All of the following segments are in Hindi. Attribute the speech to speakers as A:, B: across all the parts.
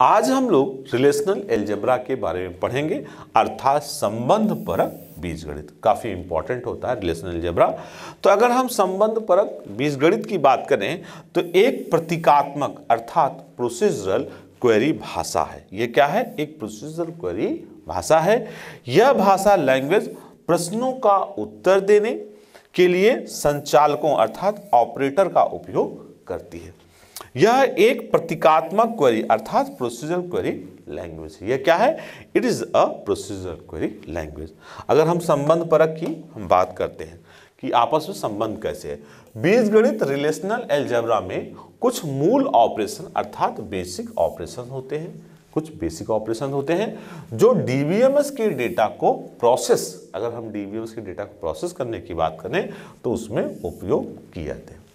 A: आज हम लोग रिलेशनल एल्जेब्रा के बारे में पढ़ेंगे, अर्थात संबंध परक बीजगणित। काफ़ी इंपॉर्टेंट होता है रिलेशनल एल्जेब्रा तो अगर हम संबंध परक बीजगणित की बात करें तो एक प्रतीकात्मक, अर्थात प्रोसीजरल क्वेरी भाषा है। ये क्या है? एक प्रोसीजरल क्वेरी भाषा है। यह भाषा लैंग्वेज प्रश्नों का उत्तर देने के लिए संचालकों, अर्थात ऑपरेटर का उपयोग करती है। यह एक प्रतीकात्मक क्वेरी अर्थात प्रोसीजर क्वेरी लैंग्वेज है। यह क्या है? It is a procedure query language अगर हम संबंध परक की, हम बात करते हैं कि आपस में संबंध कैसे है। बीजगणित रिलेशनल एल्जेब्रा में कुछ मूल ऑपरेशन अर्थात बेसिक ऑपरेशन होते हैं। कुछ बेसिक ऑपरेशन होते हैं, जो डीबीएमएस के डेटा को प्रोसेस अगर हम डीबीएमएस के डेटा को प्रोसेस करने की बात करें तो उसमें उपयोग किए जाते हैं।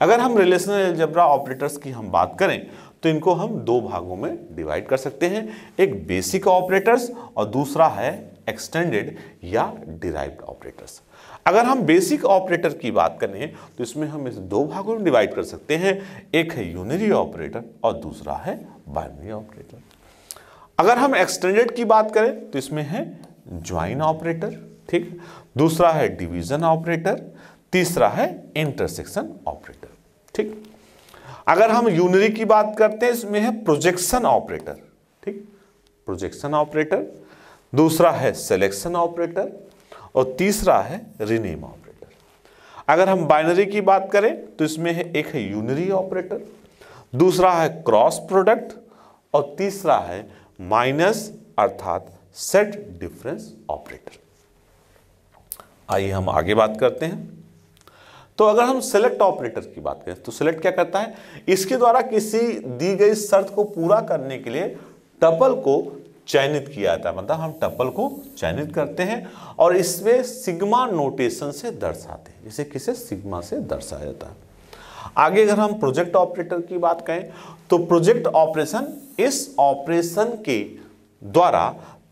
A: अगर हम रिलेशनल एल्जेब्रा ऑपरेटर्स की हम बात करें तो इनको हम दो भागों में डिवाइड कर सकते हैं। एक बेसिक ऑपरेटर्स और दूसरा है एक्सटेंडेड या डिराइव्ड ऑपरेटर्स अगर हम बेसिक ऑपरेटर की बात करें तो इसमें हम इस दो भागों में डिवाइड कर सकते हैं। एक है यूनरी ऑपरेटर और दूसरा है बाइनरी ऑपरेटर अगर हम एक्सटेंडेड की बात करें तो इसमें है ज्वाइन ऑपरेटर ठीक? दूसरा है डिवीज़न ऑपरेटर तीसरा है इंटरसेक्शन ऑपरेटर ठीक? अगर हम यूनरी की बात करते हैं, इसमें है प्रोजेक्शन ऑपरेटर ठीक? प्रोजेक्शन ऑपरेटर दूसरा है सिलेक्शन ऑपरेटर और तीसरा है रिनेम ऑपरेटर अगर हम बाइनरी की बात करें तो इसमें है एक है यूनरी ऑपरेटर दूसरा है क्रॉस प्रोडक्ट और तीसरा है माइनस अर्थात सेट डिफरेंस ऑपरेटर आइए हम आगे बात करते हैं। तो अगर हम सेलेक्ट ऑपरेटर की बात करें तो सेलेक्ट क्या करता है? इसके द्वारा किसी दी गई शर्त को पूरा करने के लिए टपल को चयनित किया जाता है। मतलब हम टपल को चयनित करते हैं और इसमें सिग्मा नोटेशन से दर्शाते हैं। इसे किसे? सिग्मा से दर्शाया जाता है। आगे अगर हम प्रोजेक्ट ऑपरेटर की बात करें तो प्रोजेक्ट ऑपरेशन इस ऑपरेशन के द्वारा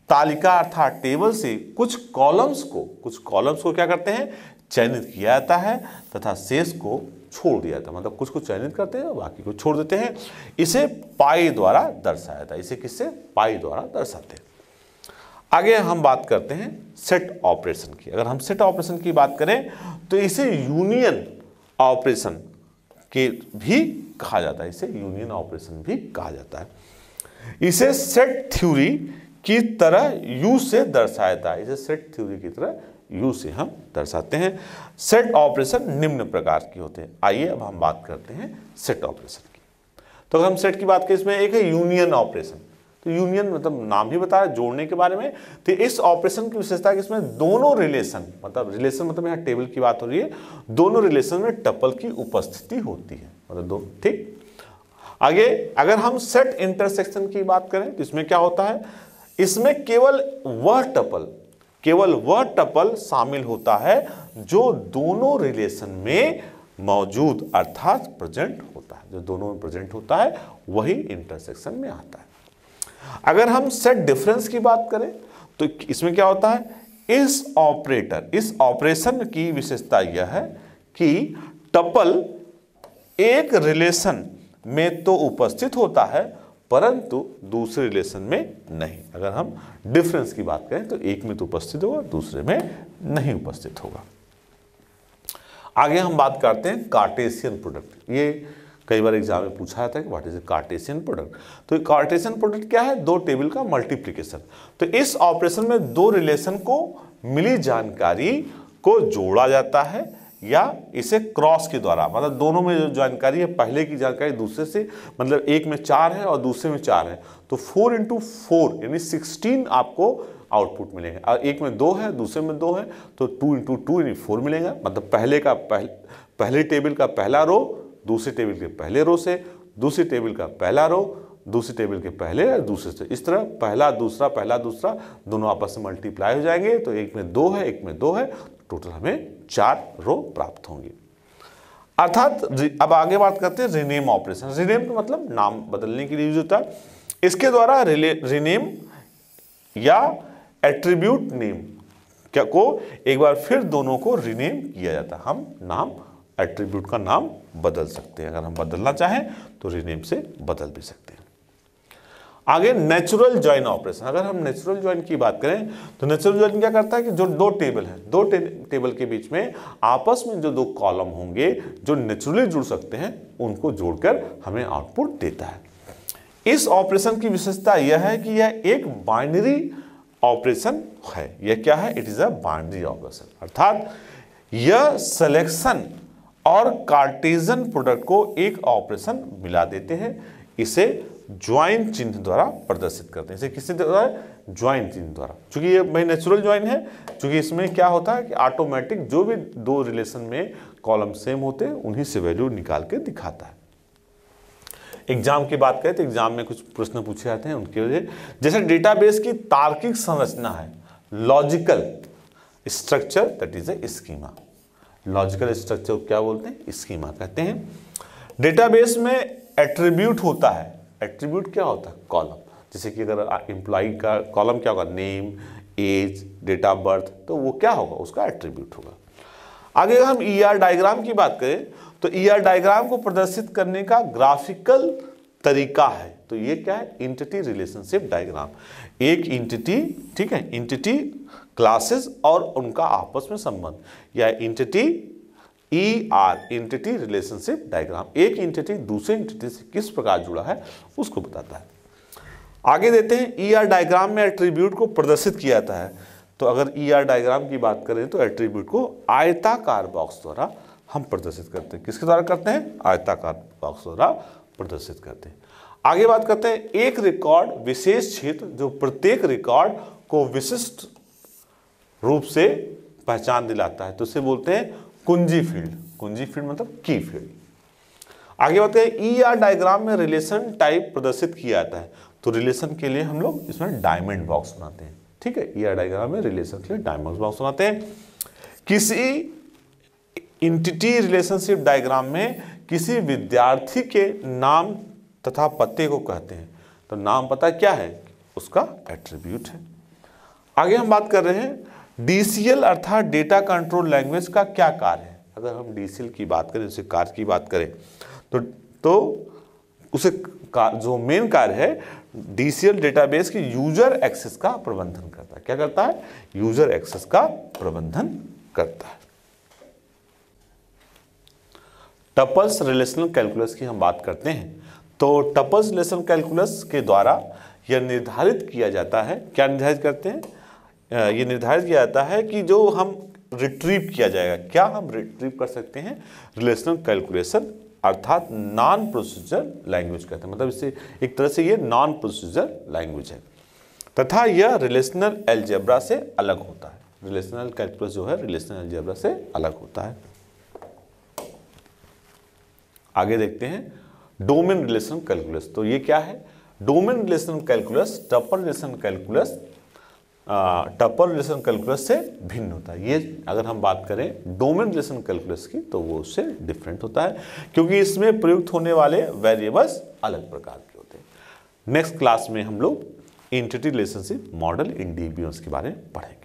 A: तालिका अर्थात टेबल से कुछ कॉलम्स को, कुछ कॉलम्स को क्या करते हैं? चयनित किया जाता है तथा शेष को छोड़ दिया जाता है। मतलब कुछ को चयनित करते हैं बाकी को छोड़ देते हैं। इसे पाई द्वारा दर्शाया जाता है। इसे किससे? पाई द्वारा दर्शाते हैं। आगे हम बात करते हैं सेट ऑपरेशन की। अगर हम सेट ऑपरेशन की बात करें तो इसे यूनियन ऑपरेशन के भी कहा जाता है। इसे यूनियन ऑपरेशन भी कहा जाता है। इसे सेट थ्योरी की तरह यू से दर्शाया जाता है। इसे सेट थ्योरी की तरह यू से हम दर्शाते हैं। सेट ऑपरेशन निम्न प्रकार की होते हैं। आइए अब हम बात करते हैं सेट ऑपरेशन की। तो अगर हम सेट की बात करें, इसमें एक है यूनियन ऑपरेशन तो यूनियन मतलब नाम ही बताया, जोड़ने के बारे में। तो इस ऑपरेशन की विशेषता है इसमें दोनों रिलेशन मतलब रिलेशन मतलब यहाँ टेबल की बात हो रही है, दोनों रिलेशन में टपल की उपस्थिति होती है। मतलब दो, ठीक? आगे, अगर हम सेट इंटरसेक्शन की बात करें तो इसमें क्या होता है? इसमें केवल वह टपल केवल वह टपल शामिल होता है जो दोनों रिलेशन में मौजूद अर्थात प्रेजेंट होता है। जो दोनों में प्रेजेंट होता है, वही इंटरसेक्शन में आता है। अगर हम सेट डिफरेंस की बात करें तो इसमें क्या होता है? इस ऑपरेटर इस ऑपरेशन की विशेषता यह है कि टपल एक रिलेशन में तो उपस्थित होता है परंतु दूसरे रिलेशन में नहीं। अगर हम डिफरेंस की बात करें तो एक में तो उपस्थित होगा, दूसरे में नहीं उपस्थित होगा। आगे हम बात करते हैं कार्टेशियन प्रोडक्ट ये कई बार एग्ज़ाम में पूछा जाता है कि what is a Cartesian product तो कार्टेशियन प्रोडक्ट क्या है? दो टेबल का मल्टीप्लीकेशन तो इस ऑपरेशन में दो रिलेशन को मिली जानकारी को जोड़ा जाता है या इसे क्रॉस के द्वारा। मतलब दोनों में जो जानकारी है, पहले की जानकारी दूसरे से मतलब एक में चार है और दूसरे में चार है। तो फोर इंटू फोर यानी सिक्सटीन आपको आउटपुट मिलेगा। और एक में दो है, दूसरे में दो है तो टू इंटू टू यानी फोर मिलेगा। मतलब पहले का पहले पहले टेबल का पहला रो दूसरे टेबल के पहले रो से, दूसरे टेबल का पहला रो दूसरे टेबल के पहले और दूसरे से। इस तरह पहला, दूसरा पहला, दूसरा, दोनों आपस में मल्टीप्लाई हो जाएँगे। तो एक में दो है, एक में दो है टोटल हमें चार रो प्राप्त होंगे। अर्थात अब आगे बात करते हैं रिनेम ऑपरेशन। रिनेम का मतलब नाम बदलने के लिए यूज़ होता है। इसके द्वारा रिनेम या एट्रीब्यूट नेम क्या को एक बार फिर दोनों को रिनेम किया जाता है। हम नाम, एट्रीब्यूट का नाम बदल सकते हैं। अगर हम बदलना चाहें तो रिनेम से बदल भी सकते हैं। आगे नेचुरल ज्वाइन ऑपरेशन अगर हम नेचुरल ज्वाइन की बात करें तो नेचुरल ज्वाइन क्या करता है कि जो दो टेबल है दो टे, टेबल के बीच में आपस में जो दो कॉलम होंगे जो नेचुरली जुड़ सकते हैं उनको जोड़कर हमें आउटपुट देता है। इस ऑपरेशन की विशेषता यह है कि यह एक बाइनरी ऑपरेशन है। यह क्या है? It is a binary operation अर्थात यह सिलेक्शन और कार्टेजन प्रोडक्ट को एक ऑपरेशन मिला देते हैं। इसे ज्वाइन चिन्ह द्वारा प्रदर्शित करते हैं। इसे किससे द्वारा ज्वाइन चिन्ह द्वारा। चूँकि ये भाई नेचुरल ज्वाइन है, चूँकि इसमें क्या होता है कि ऑटोमेटिक जो भी दो रिलेशन में कॉलम सेम होते हैं, उन्हीं से वैल्यू निकाल के दिखाता है। एग्ज़ाम की बात करें तो एग्ज़ाम में कुछ प्रश्न पूछे जाते हैं, उनके वजह जैसे डेटाबेस की तार्किक संरचना है logical structure that is a schema logical structure क्या बोलते हैं? स्कीमा कहते हैं। डेटाबेस में एट्रीब्यूट होता है एट्रीब्यूट क्या होता है? कॉलम जैसे कि अगर एम्प्लॉई का कॉलम क्या होगा? Name age date of birth तो वो क्या होगा? उसका एट्रीब्यूट होगा। आगे अगर हम ई आर डायग्राम की बात करें तो ई आर डायग्राम को प्रदर्शित करने का ग्राफिकल तरीका है। तो ये क्या है? इंटिटी रिलेशनशिप डायग्राम एक इंटिटी ठीक है? इंटिटी क्लासेस और उनका आपस में संबंध। या entity E R entity relationship diagram एक इंटिटी दूसरे इंटिटी से किस प्रकार जुड़ा है, उसको बताता है। आगे देते हैं ई आर डायग्राम में एट्रीब्यूट को प्रदर्शित किया जाता है। तो अगर ई आर डायग्राम की बात करें तो एट्रीब्यूट को आयताकार बॉक्स द्वारा हम प्रदर्शित करते हैं। किसके द्वारा करते हैं? आयताकार बॉक्स द्वारा प्रदर्शित करते हैं। आगे बात करते हैं, एक रिकॉर्ड विशेष क्षेत्र जो प्रत्येक रिकॉर्ड को विशिष्ट रूप से पहचान दिलाता है। तो उसे बोलते हैं कुंजी फ़ील्ड कुंजी फ़ील्ड मतलब की फ़ील्ड। आगे बात करें ई आर डायग्राम में रिलेशन टाइप प्रदर्शित किया जाता है। तो रिलेशन के लिए हम लोग इसमें डायमंड बॉक्स बनाते हैं। ठीक है ई आर डायग्राम में रिलेशन के लिए डायमंड बॉक्स बनाते हैं। किसी इंटिटी रिलेशनशिप डायग्राम में किसी विद्यार्थी के नाम तथा पते को कहते हैं। तो नाम पता क्या है? उसका एट्रीब्यूट है। आगे हम बात कर रहे हैं डीसीएल अर्थात डेटा कंट्रोल लैंग्वेज का क्या कार्य है? अगर हम डीसीएल की बात करें उसे कार्य की बात करें तो तो उसे कार, जो मेन कार्य है डीसीएल डेटाबेस की यूज़र एक्सेस का प्रबंधन करता है। क्या करता है? यूज़र एक्सेस का प्रबंधन करता है। टपल्स रिलेशनल कैलकुलस की हम बात करते हैं। तो टपल्स रिलेशनल कैलकुलस के द्वारा यह निर्धारित किया जाता है। क्या निर्धारित करते हैं? यह निर्धारित किया जाता है कि जो हम रिट्रीव किया जाएगा, क्या हम रिट्रीव कर सकते हैं? रिलेशनल कैलकुलेशन अर्थात नॉन प्रोसीजर लैंग्वेज कहते हैं। मतलब इससे एक तरह से ये नॉन प्रोसीजर लैंग्वेज है। तथा यह रिलेशनल एल्जेब्रा से अलग होता है। रिलेशनल कैलकुलस जो है रिलेशनल एल्जेब्रा से अलग होता है। आगे देखते हैं। डोमेन रिलेशन कैलकुलस तो ये क्या है? Domain relation calculus tuple relation calculus tuple relation calculus से भिन्न होता है। ये अगर हम बात करें डोमेन रिलेशन कैलकुलस की तो वो उससे डिफरेंट होता है, क्योंकि इसमें प्रयुक्त होने वाले वेरिएबल्स अलग प्रकार के होते हैं। नेक्स्ट क्लास में हम लोग इंटिटी रिलेशनशिप मॉडल इन डी के बारे में पढ़ेंगे।